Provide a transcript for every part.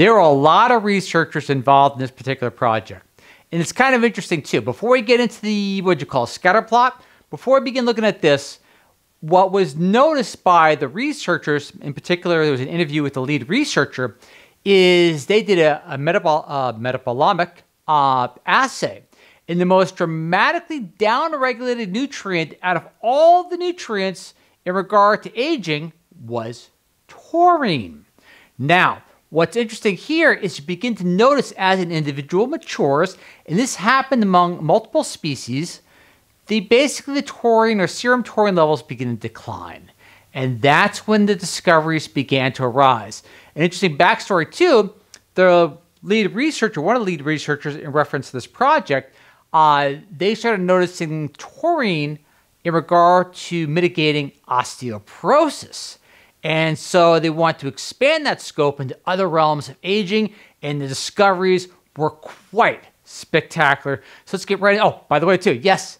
There are a lot of researchers involved in this particular project. And it's kind of interesting too. Before we get into the, what you call, scatter plot, before we begin looking at this, what was noticed by the researchers, in particular, there was an interview with the lead researcher, is they did a, a metabol, uh, metabolomic uh, assay. And the most dramatically downregulated nutrient out of all the nutrients in regard to aging was taurine. Now, what's interesting here is you begin to notice as an individual matures, and this happened among multiple species, the basically the taurine or serum taurine levels begin to decline. And that's when the discoveries began to arise. An interesting backstory, too the lead researcher, one of the lead researchers in reference to this project, uh, they started noticing taurine in regard to mitigating osteoporosis. And so they want to expand that scope into other realms of aging, and the discoveries were quite spectacular. So let's get ready. Oh, by the way, too, yes,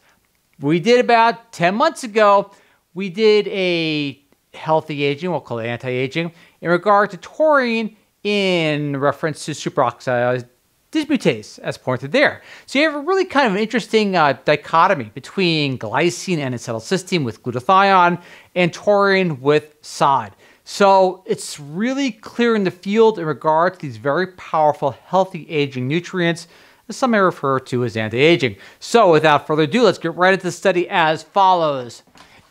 we did about 10 months ago, we did a healthy aging, we'll call it anti aging, in regard to taurine in reference to superoxide dismutase, as pointed there. So you have a really kind of an interesting uh, dichotomy between glycine and acetylcysteine with glutathione and taurine with SOD. So it's really clear in the field in regard to these very powerful healthy aging nutrients, some may refer to as anti-aging. So without further ado, let's get right into the study as follows.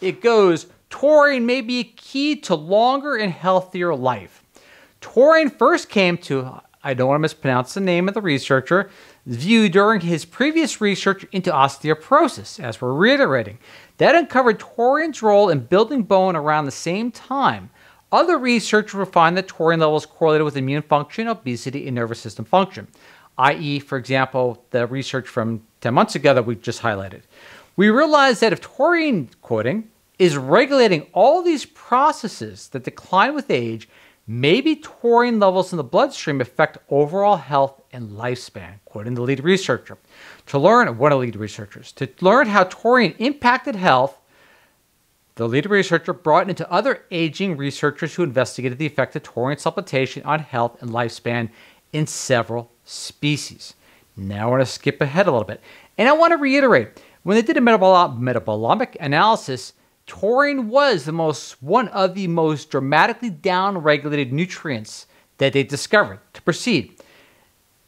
It goes, taurine may be key to longer and healthier life. Taurine first came to I don't want to mispronounce the name of the researcher, view during his previous research into osteoporosis, as we're reiterating. That uncovered taurine's role in building bone around the same time. Other researchers will find that taurine levels correlated with immune function, obesity, and nervous system function, i.e., for example, the research from 10 months ago that we just highlighted. We realize that if taurine, quoting, is regulating all these processes that decline with age, Maybe taurine levels in the bloodstream affect overall health and lifespan, quoting the lead researcher. To learn, one of the lead researchers, to learn how taurine impacted health, the lead researcher brought into other aging researchers who investigated the effect of taurine supplementation on health and lifespan in several species. Now I want to skip ahead a little bit. And I want to reiterate when they did a metabolomic analysis, taurine was the most one of the most dramatically down-regulated nutrients that they discovered. To proceed,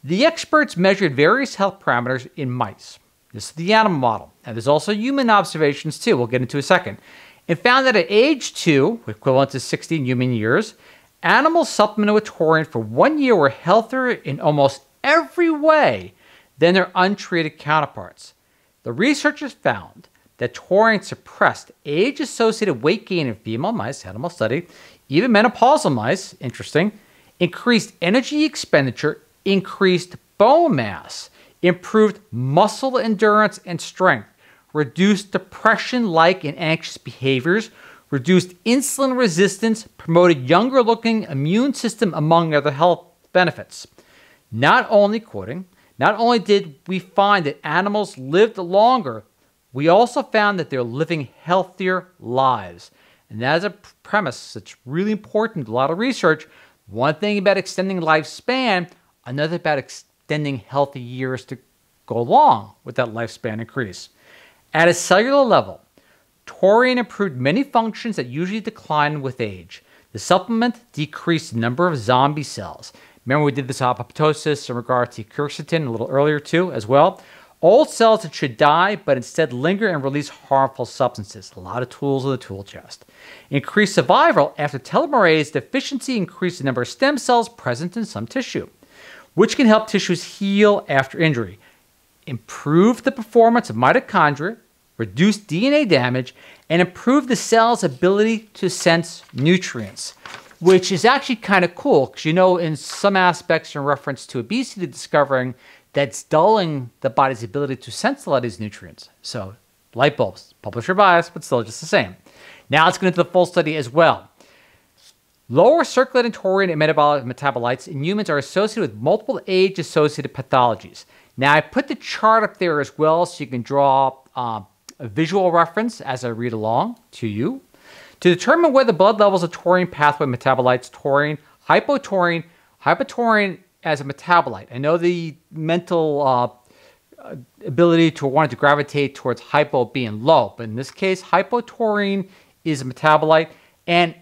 the experts measured various health parameters in mice. This is the animal model. And there's also human observations too, we'll get into a second. And found that at age two, equivalent to 16 human years, animals supplemented with taurine for one year were healthier in almost every way than their untreated counterparts. The researchers found that taurine suppressed age associated weight gain in female mice, animal study, even menopausal mice, interesting, increased energy expenditure, increased bone mass, improved muscle endurance and strength, reduced depression like and anxious behaviors, reduced insulin resistance, promoted younger looking immune system, among other health benefits. Not only, quoting, not only did we find that animals lived longer we also found that they're living healthier lives. And that is a premise that's really important. A lot of research. One thing about extending lifespan, another about extending healthy years to go along with that lifespan increase. At a cellular level, taurine improved many functions that usually decline with age. The supplement decreased the number of zombie cells. Remember, we did this apoptosis in regard to quercetin a little earlier, too, as well. Old cells that should die, but instead linger and release harmful substances. A lot of tools in the tool chest. Increased survival after telomerase deficiency increased the number of stem cells present in some tissue, which can help tissues heal after injury. Improve the performance of mitochondria, reduce DNA damage, and improve the cell's ability to sense nutrients, which is actually kind of cool because you know, in some aspects, in reference to obesity, discovering that's dulling the body's ability to sense a lot of these nutrients. So, light bulbs, publisher bias, but still just the same. Now let's get into the full study as well. Lower circulating taurine and metabolic metabolites in humans are associated with multiple age associated pathologies. Now, I put the chart up there as well so you can draw uh, a visual reference as I read along to you. To determine whether blood levels of taurine pathway metabolites, taurine, hypotaurine, Hypotaurine as a metabolite. I know the mental uh, ability to want to gravitate towards hypo being low, but in this case, hypotaurine is a metabolite and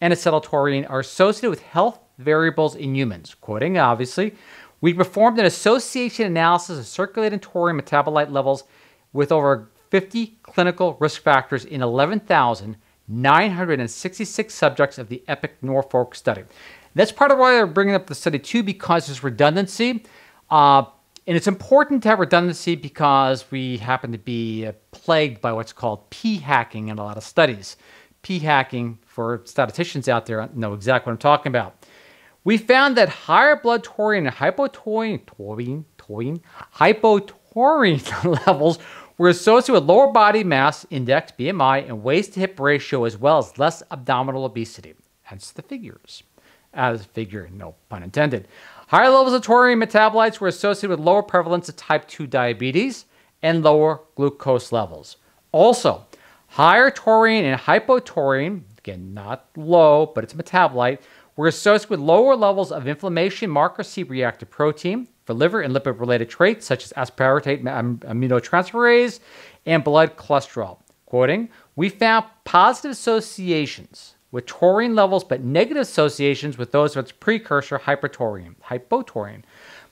N-acetyltaurine are associated with health variables in humans. Quoting, obviously, we performed an association analysis of circulating taurine metabolite levels with over 50 clinical risk factors in 11,966 subjects of the EPIC Norfolk study. That's part of why I'm bringing up the study too, because there's redundancy. Uh, and it's important to have redundancy because we happen to be uh, plagued by what's called p hacking in a lot of studies. P hacking, for statisticians out there, know exactly what I'm talking about. We found that higher blood taurine and hypotaurine, taurine, taurine, hypotaurine levels were associated with lower body mass index, BMI, and waist to hip ratio, as well as less abdominal obesity. Hence the figures. As figure, no pun intended. Higher levels of taurine metabolites were associated with lower prevalence of type 2 diabetes and lower glucose levels. Also, higher taurine and hypotaurine, again, not low, but it's a metabolite, were associated with lower levels of inflammation marker C reactive protein for liver and lipid related traits such as aspartate aminotransferase and blood cholesterol. Quoting, we found positive associations with taurine levels, but negative associations with those of its precursor, hypertaurine, hypotaurine.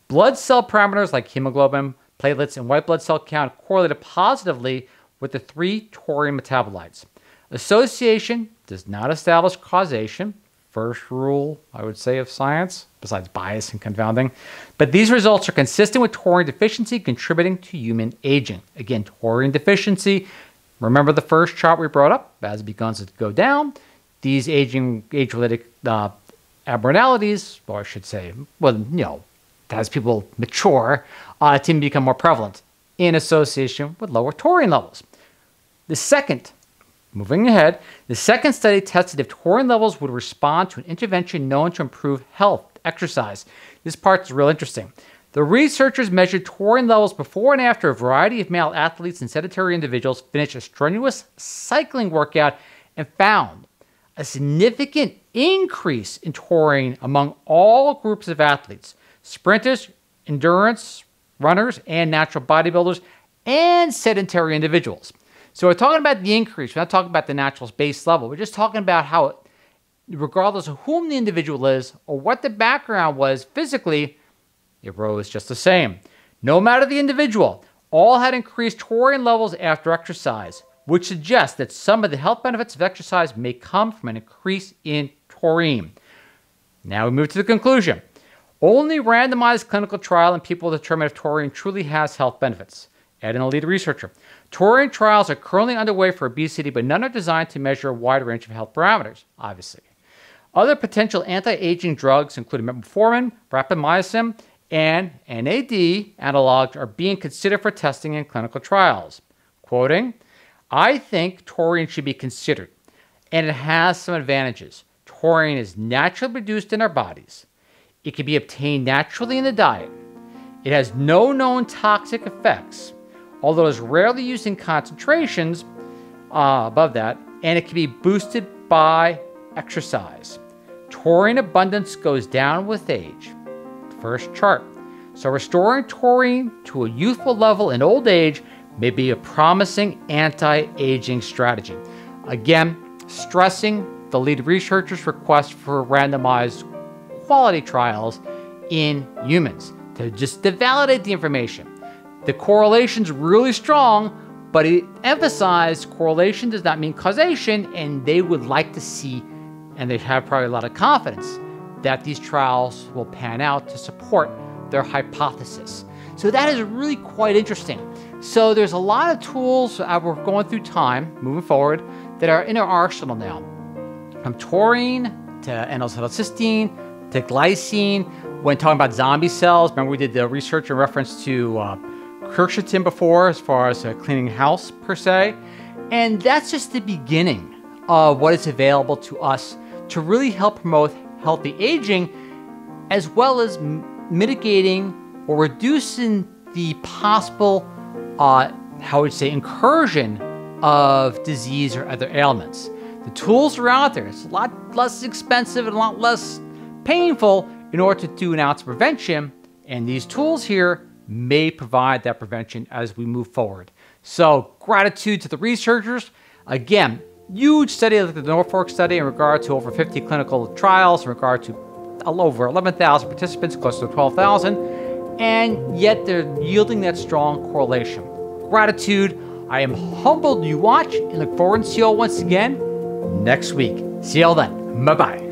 Blood cell parameters like hemoglobin, platelets, and white blood cell count correlated positively with the three taurine metabolites. Association does not establish causation, first rule, I would say, of science, besides bias and confounding. But these results are consistent with taurine deficiency contributing to human aging. Again, taurine deficiency, remember the first chart we brought up, as it begins to go down, these aging, age-related uh, abnormalities, or I should say, well, you know, as people mature, uh, tend to become more prevalent in association with lower taurine levels. The second Moving ahead, the second study tested if taurine levels would respond to an intervention known to improve health, exercise. This part is real interesting. The researchers measured taurine levels before and after a variety of male athletes and sedentary individuals finished a strenuous cycling workout and found a significant increase in taurine among all groups of athletes sprinters, endurance runners, and natural bodybuilders, and sedentary individuals. So we're talking about the increase. We're not talking about the natural base level. We're just talking about how, regardless of whom the individual is or what the background was physically, it rose just the same. No matter the individual, all had increased taurine levels after exercise, which suggests that some of the health benefits of exercise may come from an increase in taurine. Now we move to the conclusion. Only randomized clinical trial in people determine if taurine truly has health benefits. Add in a lead researcher. Taurine trials are currently underway for obesity, but none are designed to measure a wide range of health parameters, obviously. Other potential anti aging drugs, including metformin, rapamycin, and NAD analogs, are being considered for testing in clinical trials. Quoting, I think taurine should be considered, and it has some advantages. Taurine is naturally produced in our bodies, it can be obtained naturally in the diet, it has no known toxic effects although it's rarely used in concentrations uh, above that, and it can be boosted by exercise. Taurine abundance goes down with age. First chart. So restoring taurine to a youthful level in old age may be a promising anti-aging strategy. Again, stressing the lead researcher's request for randomized quality trials in humans to just to validate the information. The correlation's really strong, but it emphasized correlation does not mean causation, and they would like to see, and they have probably a lot of confidence, that these trials will pan out to support their hypothesis. So that is really quite interesting. So there's a lot of tools uh, we're going through time, moving forward, that are in our arsenal now. From taurine to N-acetylcysteine to glycine. When talking about zombie cells, remember we did the research in reference to uh, before as far as a cleaning house per se. And that's just the beginning of what is available to us to really help promote healthy aging as well as mitigating or reducing the possible, uh, how would say, incursion of disease or other ailments. The tools are out there. It's a lot less expensive and a lot less painful in order to do an ounce of prevention. And these tools here may provide that prevention as we move forward. So, gratitude to the researchers. Again, huge study like the Norfolk study in regard to over 50 clinical trials, in regard to over 11,000 participants, close to 12,000, and yet they're yielding that strong correlation. Gratitude. I am humbled you watch and look forward to see you all once again next week. See you all then. Bye bye.